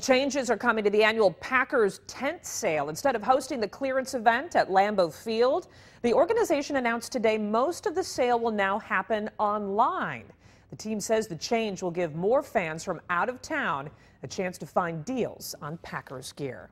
Changes are coming to the annual Packers tent sale. Instead of hosting the clearance event at Lambeau Field, the organization announced today most of the sale will now happen online. The team says the change will give more fans from out of town a chance to find deals on Packers gear.